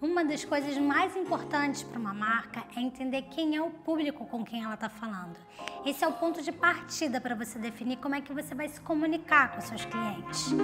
Uma das coisas mais importantes para uma marca é entender quem é o público com quem ela está falando. Esse é o ponto de partida para você definir como é que você vai se comunicar com seus clientes.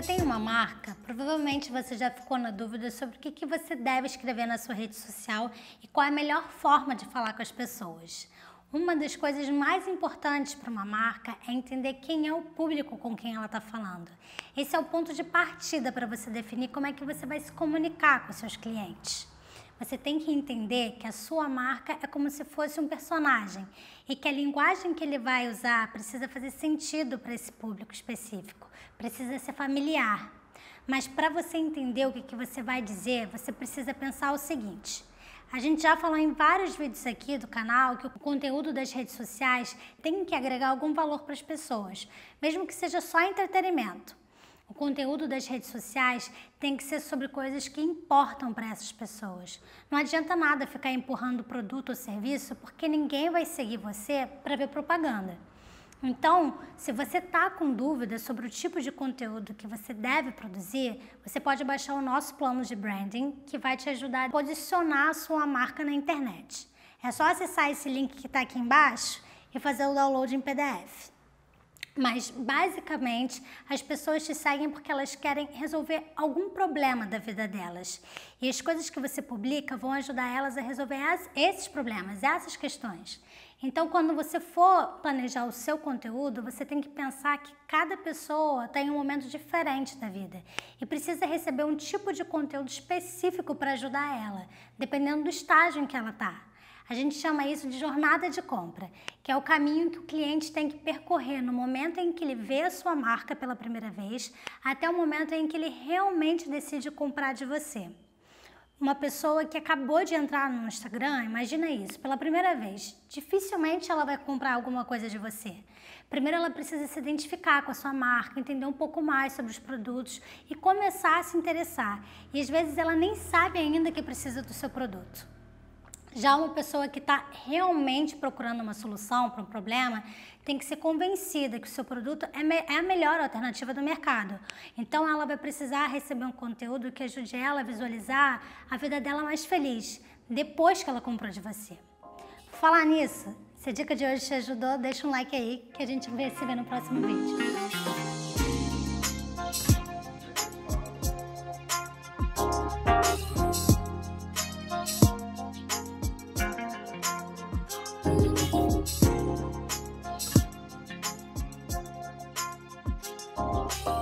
você tem uma marca, provavelmente você já ficou na dúvida sobre o que, que você deve escrever na sua rede social e qual é a melhor forma de falar com as pessoas. Uma das coisas mais importantes para uma marca é entender quem é o público com quem ela está falando. Esse é o ponto de partida para você definir como é que você vai se comunicar com seus clientes. Você tem que entender que a sua marca é como se fosse um personagem e que a linguagem que ele vai usar precisa fazer sentido para esse público específico, precisa ser familiar. Mas para você entender o que, que você vai dizer, você precisa pensar o seguinte. A gente já falou em vários vídeos aqui do canal que o conteúdo das redes sociais tem que agregar algum valor para as pessoas, mesmo que seja só entretenimento. O conteúdo das redes sociais tem que ser sobre coisas que importam para essas pessoas. Não adianta nada ficar empurrando produto ou serviço porque ninguém vai seguir você para ver propaganda. Então, se você está com dúvidas sobre o tipo de conteúdo que você deve produzir, você pode baixar o nosso plano de branding que vai te ajudar a posicionar a sua marca na internet. É só acessar esse link que está aqui embaixo e fazer o download em PDF. Mas basicamente as pessoas te seguem porque elas querem resolver algum problema da vida delas. E as coisas que você publica vão ajudar elas a resolver esses problemas, essas questões. Então, quando você for planejar o seu conteúdo, você tem que pensar que cada pessoa tem um momento diferente da vida e precisa receber um tipo de conteúdo específico para ajudar ela, dependendo do estágio em que ela está. A gente chama isso de jornada de compra, que é o caminho que o cliente tem que percorrer no momento em que ele vê a sua marca pela primeira vez, até o momento em que ele realmente decide comprar de você. Uma pessoa que acabou de entrar no Instagram, imagina isso, pela primeira vez, dificilmente ela vai comprar alguma coisa de você. Primeiro ela precisa se identificar com a sua marca, entender um pouco mais sobre os produtos e começar a se interessar. E às vezes ela nem sabe ainda que precisa do seu produto. Já uma pessoa que está realmente procurando uma solução para um problema tem que ser convencida que o seu produto é, é, a melhor alternativa do mercado. Então ela vai precisar receber um conteúdo que ajude ela a visualizar a vida dela mais feliz depois que ela comprou de você. Falar nisso, se a dica de hoje te ajudou, deixa um like aí que a gente se ver no próximo vídeo. Bye.